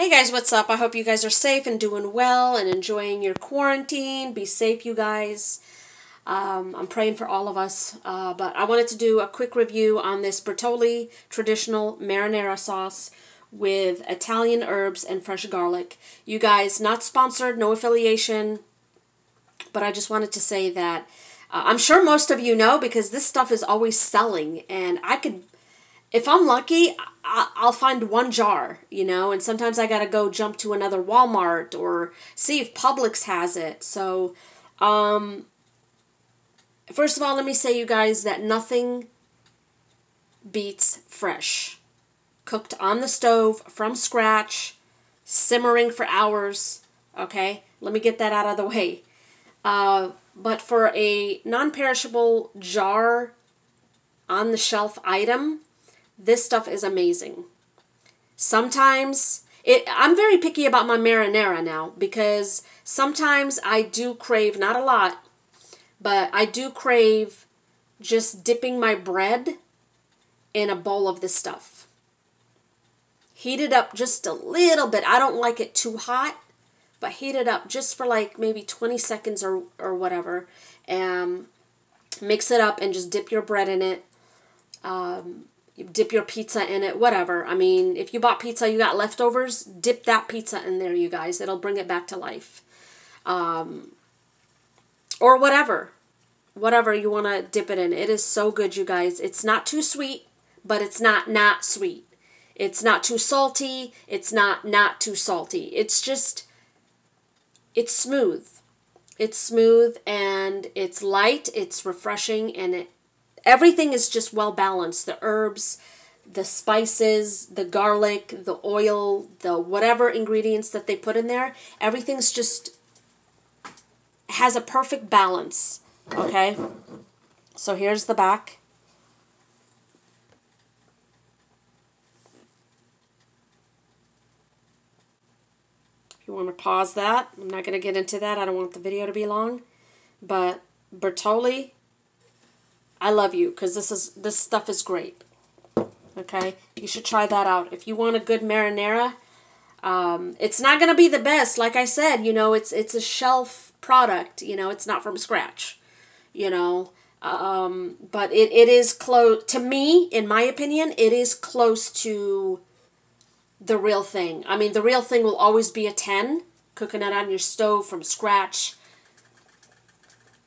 Hey guys, what's up? I hope you guys are safe and doing well and enjoying your quarantine. Be safe, you guys. Um, I'm praying for all of us. Uh, but I wanted to do a quick review on this Bertolli traditional marinara sauce with Italian herbs and fresh garlic. You guys, not sponsored, no affiliation, but I just wanted to say that uh, I'm sure most of you know because this stuff is always selling, and I could if I'm lucky, I'll find one jar, you know, and sometimes I got to go jump to another Walmart or see if Publix has it. So, um, first of all, let me say, you guys, that nothing beats fresh. Cooked on the stove from scratch, simmering for hours. Okay, let me get that out of the way. Uh, but for a non perishable jar on the shelf item, this stuff is amazing. Sometimes it I'm very picky about my marinara now because sometimes I do crave not a lot, but I do crave just dipping my bread in a bowl of this stuff. Heat it up just a little bit. I don't like it too hot, but heat it up just for like maybe 20 seconds or, or whatever. And mix it up and just dip your bread in it. Um, dip your pizza in it, whatever. I mean, if you bought pizza, you got leftovers, dip that pizza in there, you guys. It'll bring it back to life. Um, or whatever. Whatever you want to dip it in. It is so good, you guys. It's not too sweet, but it's not not sweet. It's not too salty. It's not not too salty. It's just, it's smooth. It's smooth and it's light. It's refreshing and it everything is just well balanced. The herbs, the spices, the garlic, the oil, the whatever ingredients that they put in there, everything's just has a perfect balance. Okay? So here's the back. If you want to pause that, I'm not going to get into that. I don't want the video to be long. But Bertolli I love you because this is this stuff is great. Okay, you should try that out if you want a good marinara. Um, it's not gonna be the best, like I said. You know, it's it's a shelf product. You know, it's not from scratch. You know, um, but it, it is close to me, in my opinion. It is close to the real thing. I mean, the real thing will always be a ten. Cooking it on your stove from scratch.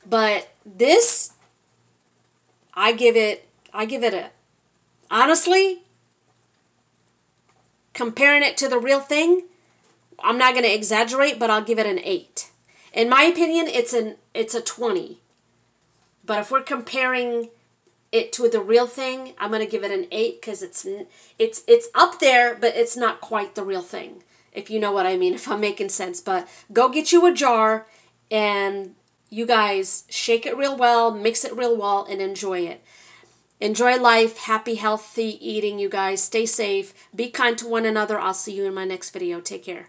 But this I give it I give it a honestly comparing it to the real thing, I'm not going to exaggerate, but I'll give it an 8. In my opinion, it's an it's a 20. But if we're comparing it to the real thing, I'm going to give it an 8 cuz it's it's it's up there, but it's not quite the real thing. If you know what I mean, if I'm making sense, but go get you a jar and you guys shake it real well, mix it real well, and enjoy it. Enjoy life. Happy, healthy eating, you guys. Stay safe. Be kind to one another. I'll see you in my next video. Take care.